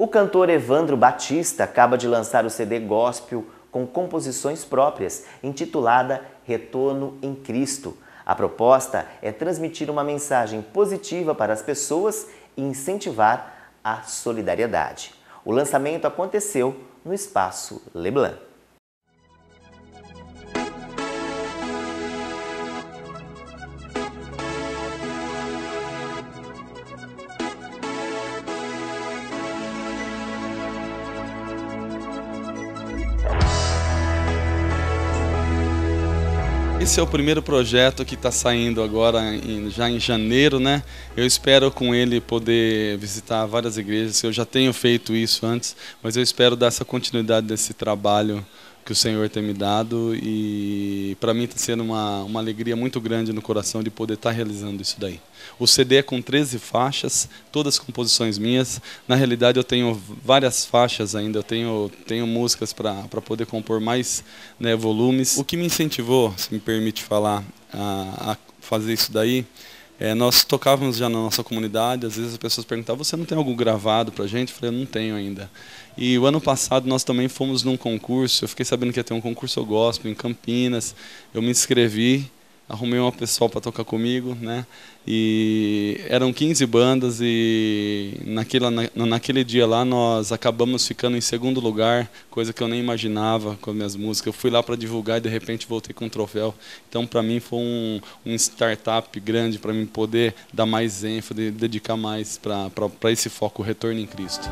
O cantor Evandro Batista acaba de lançar o CD Gospel com composições próprias, intitulada Retorno em Cristo. A proposta é transmitir uma mensagem positiva para as pessoas e incentivar a solidariedade. O lançamento aconteceu no Espaço Leblanc. Esse é o primeiro projeto que está saindo agora, em, já em janeiro, né? Eu espero com ele poder visitar várias igrejas. Eu já tenho feito isso antes, mas eu espero dar essa continuidade desse trabalho que o Senhor tem me dado e para mim está sendo uma, uma alegria muito grande no coração de poder estar tá realizando isso daí. O CD é com 13 faixas, todas composições minhas. Na realidade eu tenho várias faixas ainda, eu tenho, tenho músicas para poder compor mais né, volumes. O que me incentivou, se me permite falar, a, a fazer isso daí é, nós tocávamos já na nossa comunidade, às vezes as pessoas perguntavam, você não tem algo gravado para a gente? Eu falei, eu não tenho ainda. E o ano passado nós também fomos num concurso, eu fiquei sabendo que ia ter um concurso gospel em Campinas, eu me inscrevi, arrumei uma pessoal para tocar comigo, né? E eram 15 bandas e naquele, na, naquele dia lá nós acabamos ficando em segundo lugar, coisa que eu nem imaginava com as minhas músicas. Eu fui lá para divulgar e de repente voltei com um troféu. Então para mim foi um, um startup grande para mim poder dar mais ênfase, dedicar mais para esse foco, retorno em Cristo.